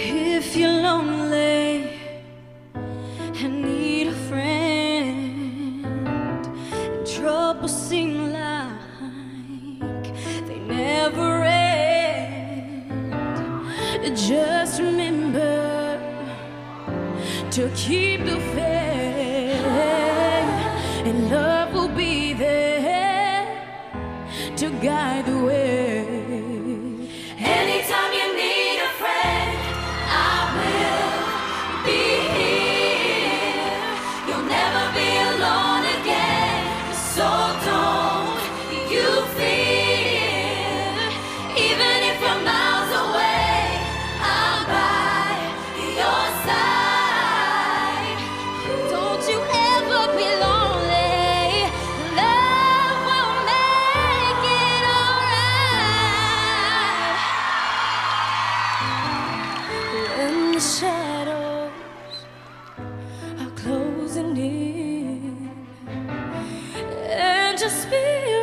If you're lonely and need a friend, and troubles seem like they never end, just remember to keep the faith, and love will be there to guide the way. Are closing